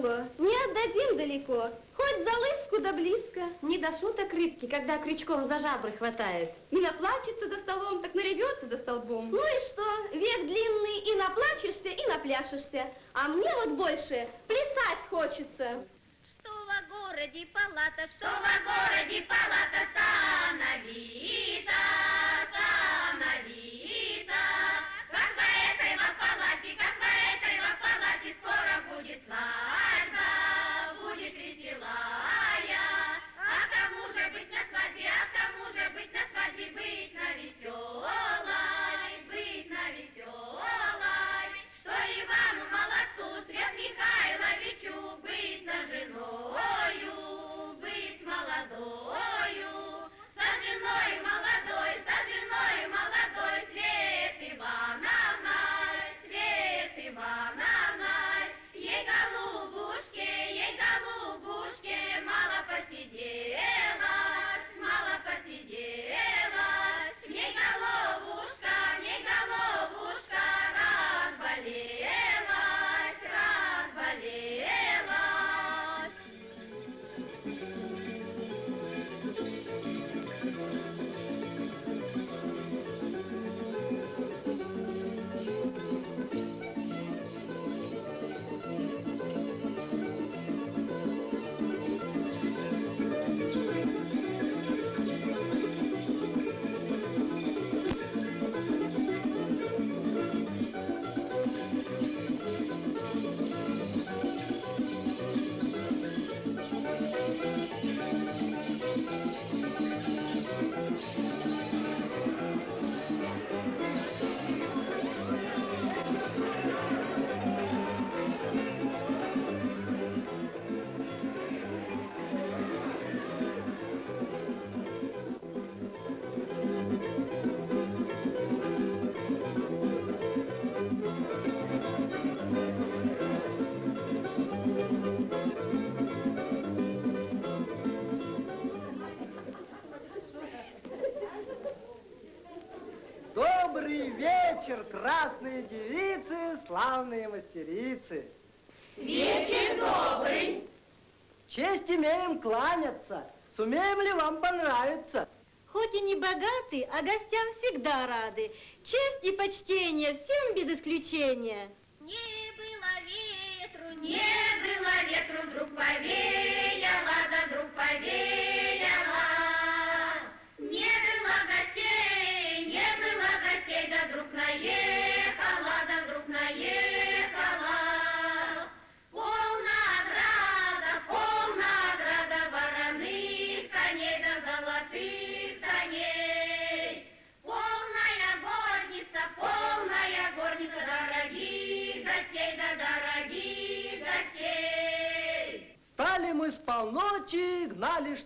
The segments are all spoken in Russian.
тяжело. Не отдадим далеко. Хоть за лыску да близко. Не до шуток рыбки, когда крючком за жабры хватает. Не наплачется за столом, так наревется за столбом. Ну и что? Век длинный, и наплачешься, и напляшешься. А мне вот больше плясать хочется. Что во городе палата, что во городе палата, останови. прекрасные девицы, славные мастерицы. Вечер добрый. Честь имеем кланяться. Сумеем ли вам понравиться? Хоть и не богаты, а гостям всегда рады. Честь и почтение всем без исключения. Нет.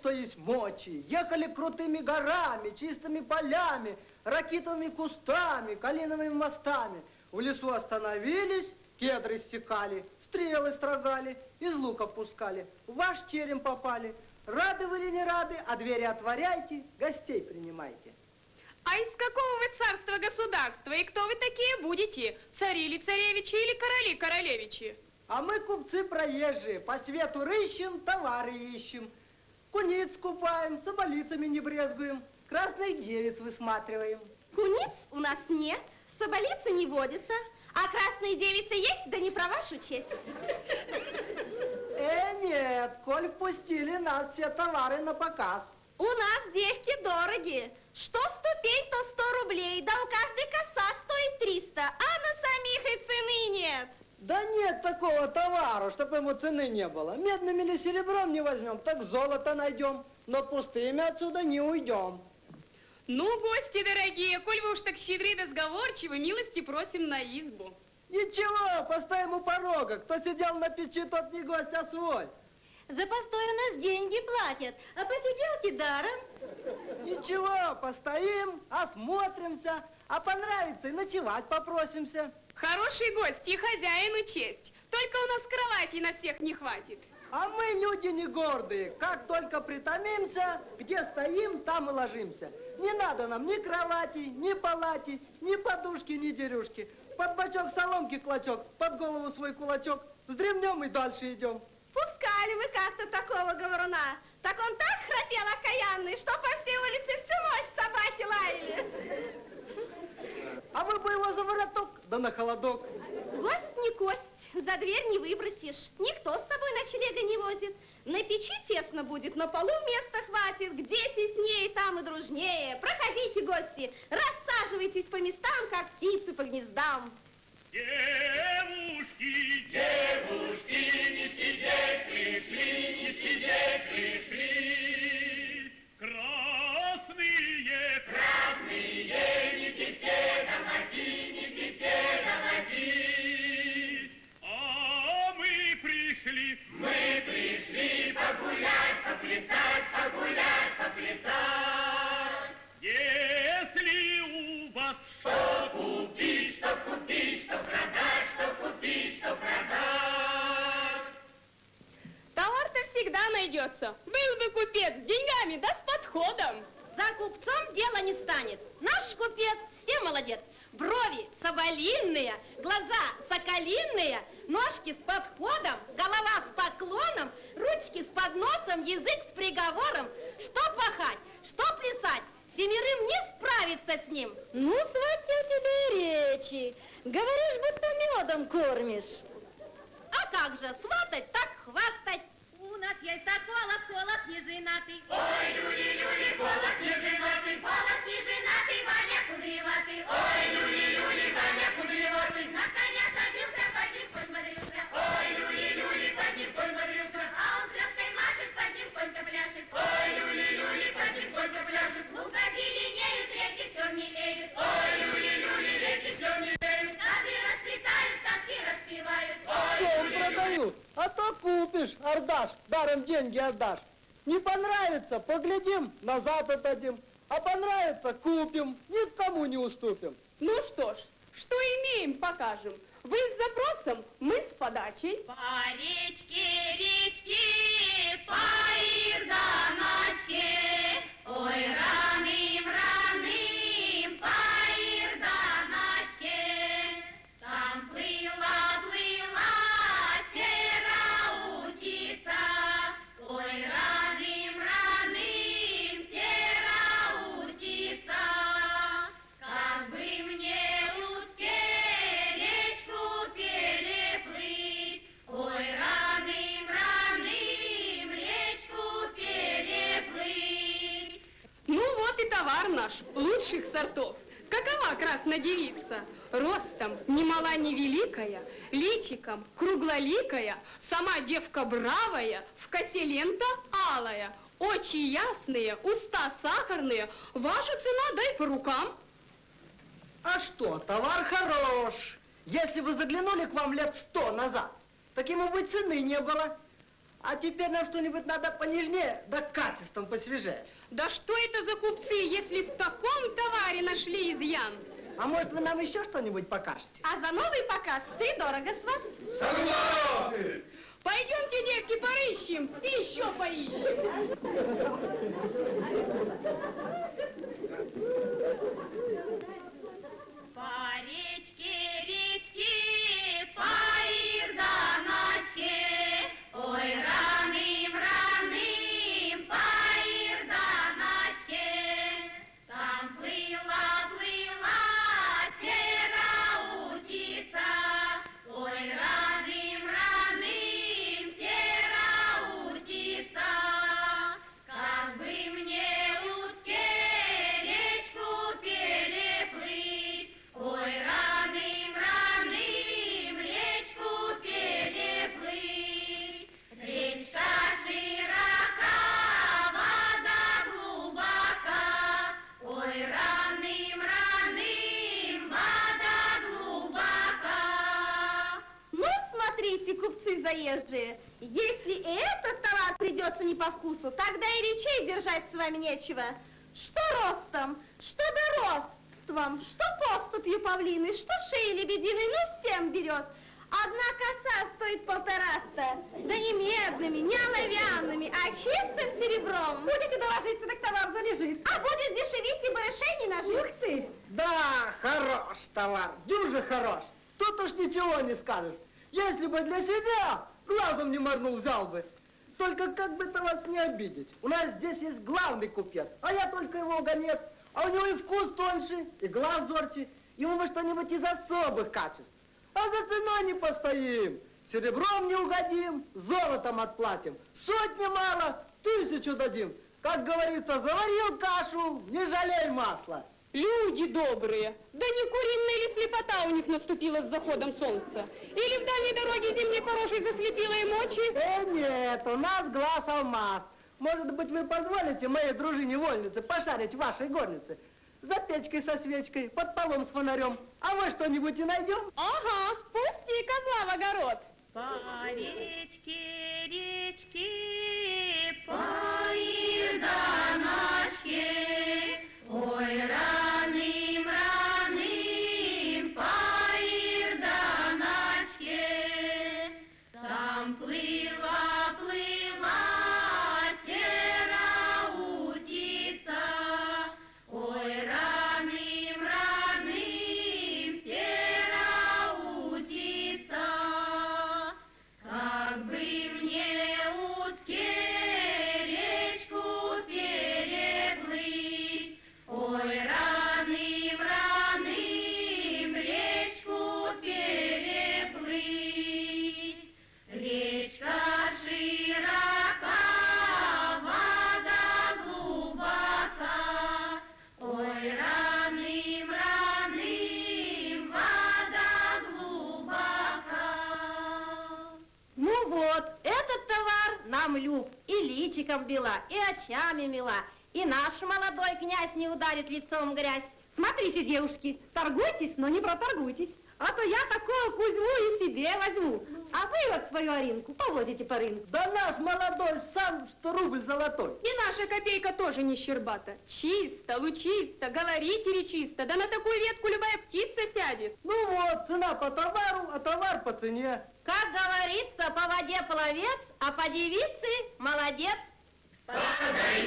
что есть мочи. Ехали крутыми горами, чистыми полями, ракитовыми кустами, калиновыми мостами. В лесу остановились, кедры стекали, стрелы строгали, из лука пускали, в ваш терем попали. Рады вы или не рады, а двери отворяйте, гостей принимайте. А из какого вы царства государства и кто вы такие будете? Цари или царевичи или короли королевичи? А мы купцы проезжие, по свету рыщем, товары ищем – Куниц купаем, соболицами не брезгуем, красных девиц высматриваем. Куниц у нас нет, соболицы не водятся, а красные девицы есть, да не про вашу честь. Э, нет, коль впустили нас все товары на показ. У нас девки дорогие. Что ступень, то 100 рублей, да у каждой коса стоит 300, а на самих и цены нет. Да нет такого товара, чтобы ему цены не было. Медным или серебром не возьмем, так золото найдем, но пустыми отсюда не уйдем. Ну, гости дорогие, коль вы уж так щедры да сговорчивы, милости просим на избу. Ничего, постоим у порога. Кто сидел на печи, тот не гость, а свой. За постой у нас деньги платят, а посиделки даром. Ничего, постоим, осмотримся, а понравится и ночевать попросимся. Хороший гость и хозяину честь. Только у нас кровати на всех не хватит. А мы люди не гордые. Как только притомимся, где стоим, там и ложимся. Не надо нам ни кровати, ни палати, ни подушки, ни дерюшки. Под бочок соломки клочок, под голову свой кулачок. Вздремнем и дальше идем. Пускали мы как-то такого говоруна. Так он так храпел окаянный, что по всей улице всю ночь собаки лаяли. А вы бы его за вороток, да на холодок. Гость не кость, за дверь не выбросишь. Никто с тобой ночлега не возит. На печи тесно будет, на полу места хватит. Где теснее, там и дружнее. Проходите, гости, рассаживайтесь по местам, как птицы по гнездам. Девушки, девушки, не сидеть пришли, не сидеть пришли. Кормишь. А как же, сватать так хвастать. У нас есть околок, колок не женатый. Ой, люди, люди, полок не женатый, Колок не женатый, Ваня кудреватый. Ой, люди, люди, Ваня кудреватый. На коня садился, под ним посмотрелся. Ой, люди, люди, под ним посмотрелся. А он тряпкой машет, под ним конька пляшет. Ой, люди, люди, под ним конька пляшет. Лука зеленеют, реки все милеют. Ой, люди, люди, реки все не Что продают? А то купишь, ордаш, даром деньги отдашь. Не понравится, поглядим, назад отдадим. А понравится, купим, никому не уступим. Ну что ж, что имеем, покажем. Вы с запросом, мы с подачей. По речке, речке, по Ирданочке, Ой, раным, Красная девица? Ростом ни мала, ни великая, личиком круглоликая, сама девка бравая, в косе лента алая, очи ясные, уста сахарные, ваша цена дай по рукам. А что, товар хорош. Если бы заглянули к вам лет сто назад, так ему бы цены не было. А теперь нам что-нибудь надо понежнее, да качеством посвежее. Да что это за купцы, если в таком товаре нашли изъян? А может, вы нам еще что-нибудь покажете? А за новый показ ты дорого с вас. Согласен! Пойдемте, девки, порыщем и еще поищем. Заезжие, если и этот товар придется не по вкусу, тогда и речей держать с вами нечего. Что ростом, что доростством, что поступью павлиной, что шеей лебединой, ну, всем берет. Одна коса стоит полтораста, да не медными, не оловянными, а чистым серебром. Будете доложиться, так товар залежит. А будет дешевить и барышей не нажить. Ух ты! Да, хорош товар, дюже хорош. Тут уж ничего не скажешь. Если бы для себя, глазом не морнул, взял бы. Только как бы-то вас не обидеть. У нас здесь есть главный купец, а я только его гонец. А у него и вкус тоньше, и глаз зорче. Ему бы что-нибудь из особых качеств. А за ценой не постоим. Серебром не угодим, золотом отплатим. Сотни мало, тысячу дадим. Как говорится, заварил кашу, не жалей масла. Люди добрые, да не куриная ли слепота у них наступила с заходом солнца? Или в дальней дороге зимней хорошей заслепила им очи? Э, нет, у нас глаз алмаз. Может быть, вы позволите моей дружине-вольнице пошарить в вашей горнице? За печкой со свечкой, под полом с фонарем. А вы что-нибудь и найдем? Ага, пусти козла в огород. По речке, речке, по Ирданочке, Ой, люб, и личиком бела, и очами мила, и наш молодой князь не ударит лицом грязь. Смотрите, девушки, торгуйтесь, но не проторгуйтесь, а то я такого Кузьму и себе возьму, а вы вот свою Аринку повозите по рынку. Да наш молодой сам, что рубль золотой. И наша копейка тоже не щербата. Чисто, лучисто, говорите речисто, да на такую ветку любая птица сядет. Ну вот, цена по товару, а товар по цене. Как говорится, по воде пловец, а по девице молодец. Поцелуй,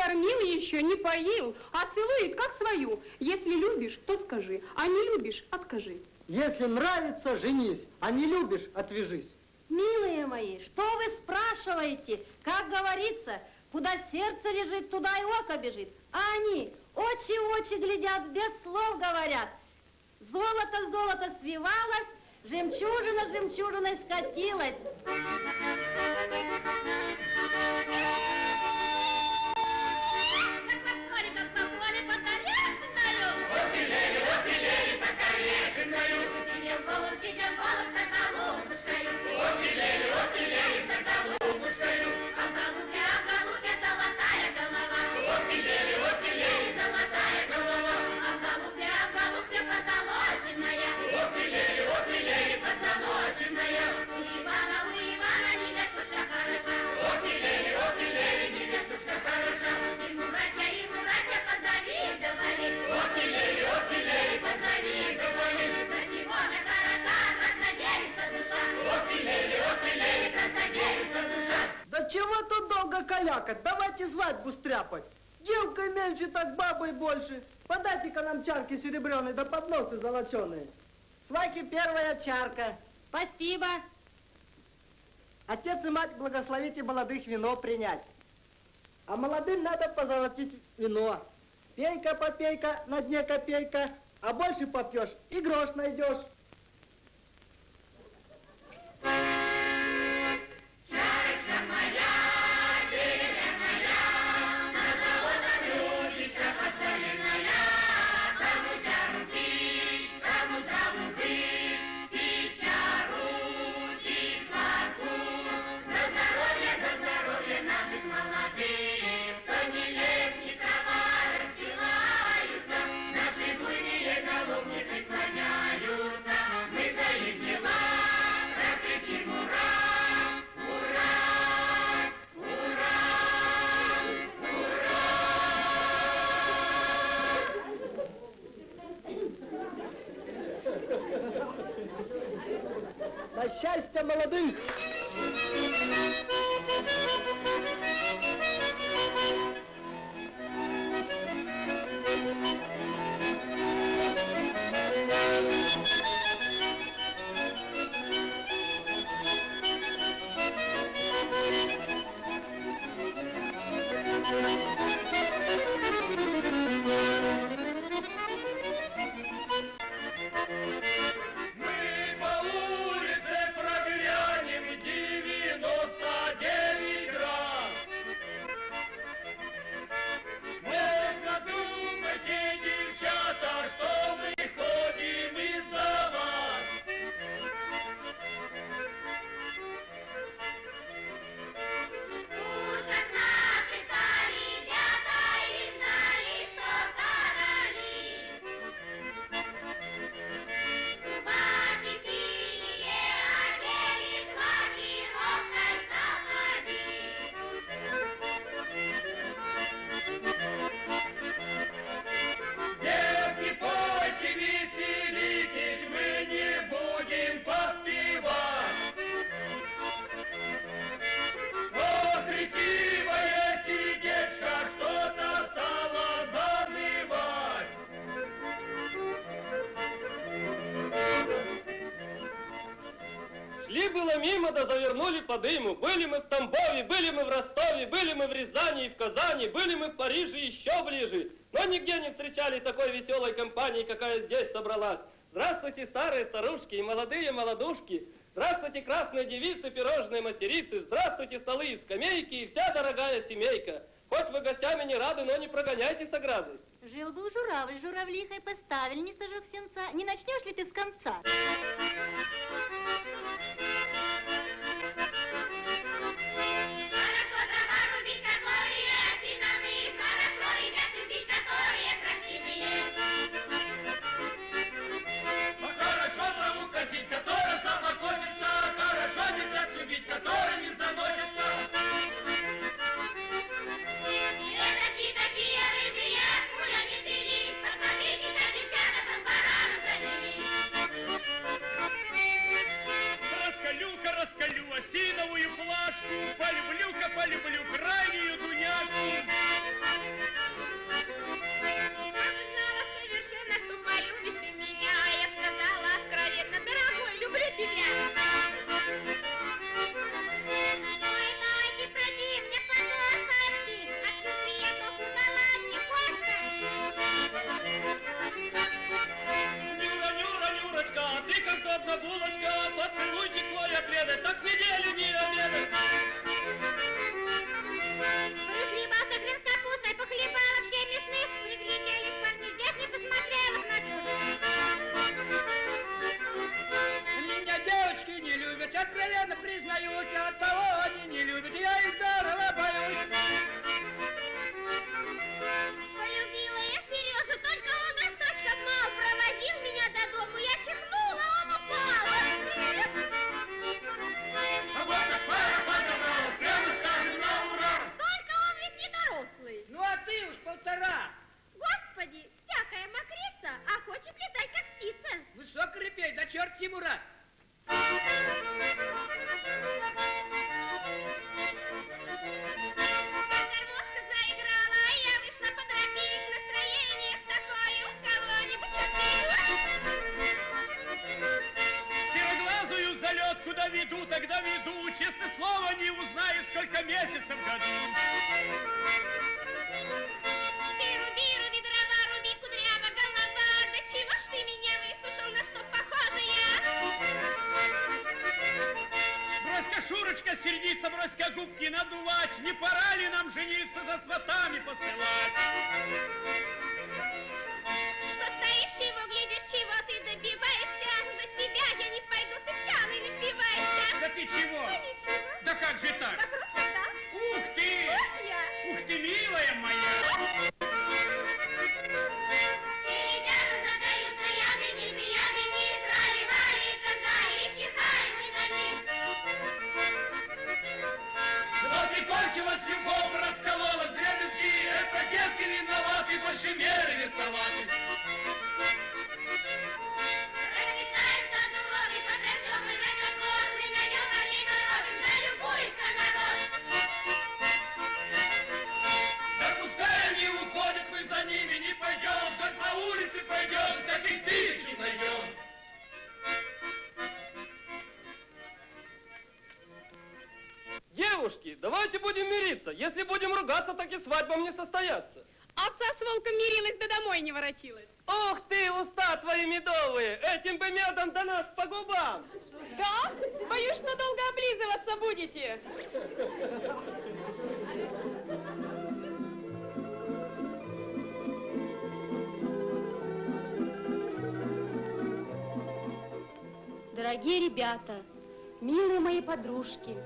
кормил еще, не поил, а целует как свою. Если любишь, то скажи, а не любишь, откажи. Если нравится, женись, а не любишь, отвяжись. Милые мои, что вы спрашиваете? Как говорится, куда сердце лежит, туда и око бежит. А они очи в очи глядят, без слов говорят. Золото с золота свивалось, жемчужина с жемчужиной скатилась. Подносы золоченые. Сваки первая чарка. Спасибо. Отец и мать, благословите молодых вино принять. А молодым надо позолотить вино. Пейка, попейка, на дне копейка, а больше попьешь и грош найдешь. do? Завернули по дыму. Были мы в Тамбове, были мы в Ростове, были мы в Рязани и в Казани, были мы в Париже и еще ближе. Но нигде не встречали такой веселой компании, какая здесь собралась. Здравствуйте, старые старушки и молодые молодушки. Здравствуйте, красные девицы, пирожные мастерицы. Здравствуйте, столы и скамейки и вся дорогая семейка. Хоть вы гостями не рады, но не прогоняйте с ограды. Жил-был журавль, журавлихой поставили, не сожег сенца. Не начнешь ли ты с конца? Надувать. Не пора ли нам жениться, за сватами посылать? Что стоишь, чего глядишь, чего ты добиваешься? За тебя я не пойду, ты пьяный напивайся. Да ты чего? Ну, ничего. Да как же так? Да просто пойдем, таких тысячу найдем. Девушки, давайте будем мириться. Если будем ругаться, так и свадьбам не состояться. Овца с волком мирилась, да домой не воротилась. Ух ты, уста твои медовые! Этим бы медом до нас по губам! Да? Боюсь, что долго облизываться будете. Дорогие ребята, милые мои подружки,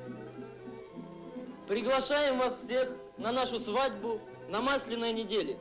Приглашаем вас всех на нашу свадьбу на Масляной неделе.